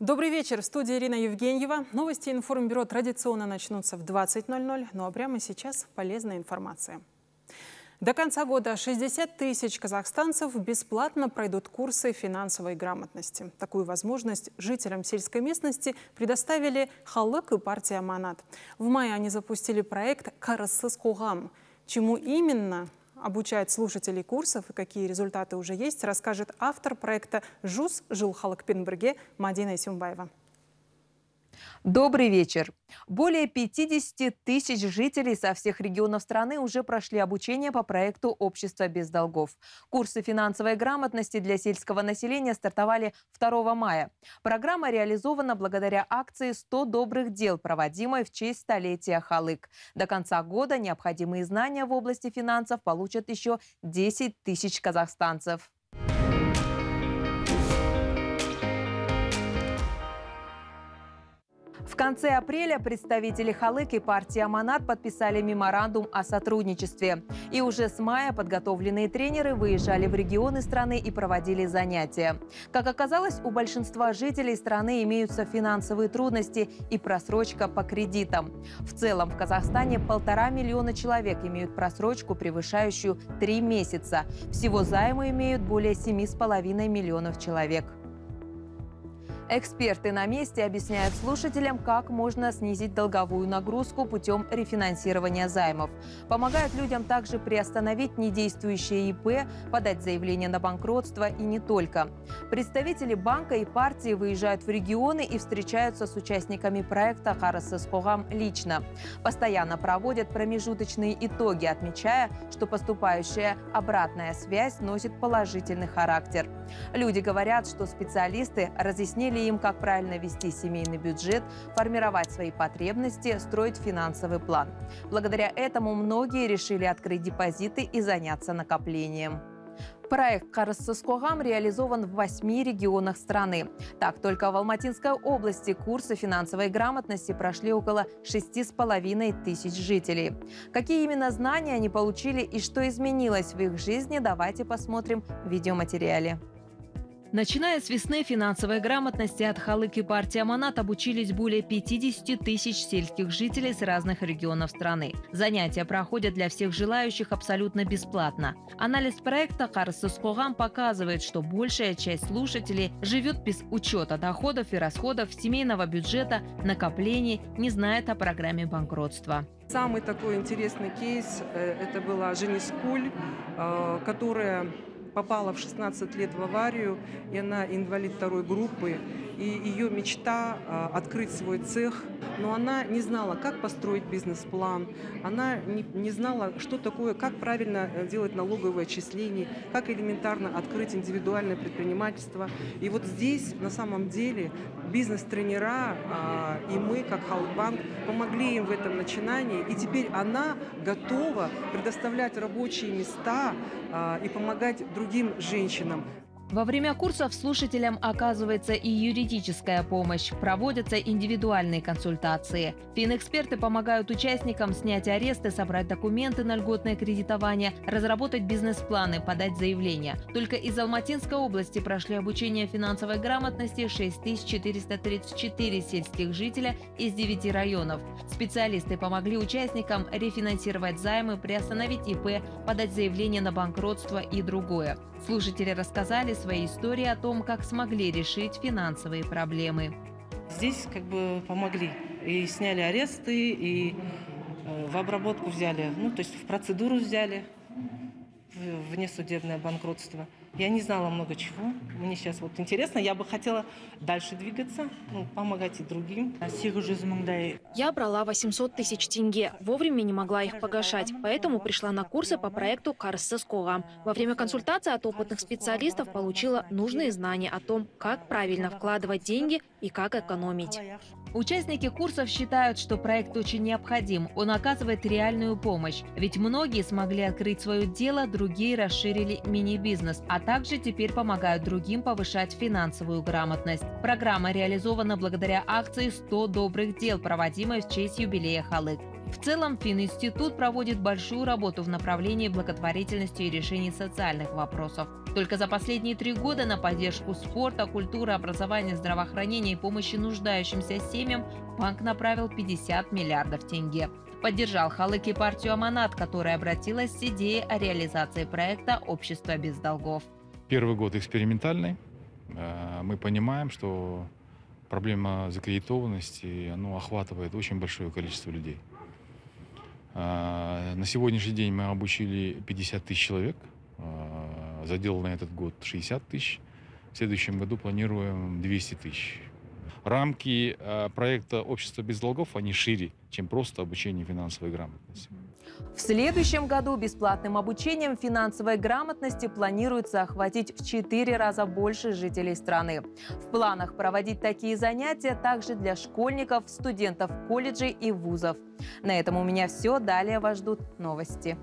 Добрый вечер. В студии Ирина Евгеньева. Новости информбюро традиционно начнутся в 20.00. Ну а прямо сейчас полезная информация. До конца года 60 тысяч казахстанцев бесплатно пройдут курсы финансовой грамотности. Такую возможность жителям сельской местности предоставили Халык и партия Манат. В мае они запустили проект «Карысыз Кугам». Чему именно обучает слушателей курсов и какие результаты уже есть, расскажет автор проекта «ЖУС» Жил Халыкпенберге Мадина Исюмбаева. Добрый вечер. Более 50 тысяч жителей со всех регионов страны уже прошли обучение по проекту «Общество без долгов». Курсы финансовой грамотности для сельского населения стартовали 2 мая. Программа реализована благодаря акции «100 добрых дел», проводимой в честь столетия Халык. До конца года необходимые знания в области финансов получат еще 10 тысяч казахстанцев. Конце апреля представители Халык и партии Аманат подписали меморандум о сотрудничестве. И уже с мая подготовленные тренеры выезжали в регионы страны и проводили занятия. Как оказалось, у большинства жителей страны имеются финансовые трудности и просрочка по кредитам. В целом в Казахстане полтора миллиона человек имеют просрочку, превышающую три месяца. Всего займы имеют более семи с половиной миллионов человек. Эксперты на месте объясняют слушателям, как можно снизить долговую нагрузку путем рефинансирования займов. Помогают людям также приостановить недействующие ИП, подать заявление на банкротство и не только. Представители банка и партии выезжают в регионы и встречаются с участниками проекта «Харасы с лично. Постоянно проводят промежуточные итоги, отмечая, что поступающая обратная связь носит положительный характер. Люди говорят, что специалисты разъяснили помогли им, как правильно вести семейный бюджет, формировать свои потребности, строить финансовый план. Благодаря этому многие решили открыть депозиты и заняться накоплением. Проект «Карыссыз реализован в восьми регионах страны. Так, только в Алматинской области курсы финансовой грамотности прошли около шести с половиной тысяч жителей. Какие именно знания они получили и что изменилось в их жизни, давайте посмотрим в видеоматериале. Начиная с весны финансовой грамотности от Халык и партии Аманат обучились более 50 тысяч сельских жителей с разных регионов страны. Занятия проходят для всех желающих абсолютно бесплатно. Анализ проекта «Карсы Скогам» показывает, что большая часть слушателей живет без учета доходов и расходов, семейного бюджета, накоплений, не знает о программе банкротства. Самый такой интересный кейс э, – это была Женис Куль, э, которая попала в 16 лет в аварию, и она инвалид второй группы, и ее мечта а, открыть свой цех, но она не знала, как построить бизнес-план, она не, не знала, что такое, как правильно э, делать налоговые отчисления, как элементарно открыть индивидуальное предпринимательство. И вот здесь на самом деле бизнес-тренера а, и мы, как Халкбанк, помогли им в этом начинании, и теперь она готова предоставлять рабочие места а, и помогать другим женщинам. Во время курсов слушателям оказывается и юридическая помощь, проводятся индивидуальные консультации. Финэксперты помогают участникам снять аресты, собрать документы на льготное кредитование, разработать бизнес-планы, подать заявления. Только из Алматинской области прошли обучение финансовой грамотности 6434 сельских жителя из 9 районов. Специалисты помогли участникам рефинансировать займы, приостановить ИП, подать заявление на банкротство и другое. Слушатели рассказали свои истории о том, как смогли решить финансовые проблемы. Здесь как бы помогли. И сняли аресты, и э, в обработку взяли, ну, то есть в процедуру взяли внесудебное банкротство – я не знала много чего. Мне сейчас вот интересно. Я бы хотела дальше двигаться, ну, помогать и другим. Я брала 800 тысяч тенге. Вовремя не могла их погашать. Поэтому пришла на курсы по проекту «Карсы Скогам». Во время консультации от опытных специалистов получила нужные знания о том, как правильно вкладывать деньги и как экономить. Участники курсов считают, что проект очень необходим. Он оказывает реальную помощь. Ведь многие смогли открыть свое дело, другие расширили мини-бизнес, а также теперь помогают другим повышать финансовую грамотность. Программа реализована благодаря акции «100 добрых дел», проводимой в честь юбилея Халык. В целом, Фининститут проводит большую работу в направлении благотворительности и решения социальных вопросов. Только за последние три года на поддержку спорта, культуры, образования, здравоохранения и помощи нуждающимся семьям банк направил 50 миллиардов тенге. Поддержал Халыки партию «Аманат», которая обратилась с идеей о реализации проекта «Общество без долгов». Первый год экспериментальный. Э, мы понимаем, что проблема закредитованности ну, охватывает очень большое количество людей. Э, на сегодняшний день мы обучили 50 тысяч человек, э, задел на этот год 60 тысяч. В следующем году планируем 200 тысяч. Рамки проекта «Общество без долгов» они шире, чем просто обучение финансовой грамотности. В следующем году бесплатным обучением финансовой грамотности планируется охватить в 4 раза больше жителей страны. В планах проводить такие занятия также для школьников, студентов колледжей и вузов. На этом у меня все. Далее вас ждут новости.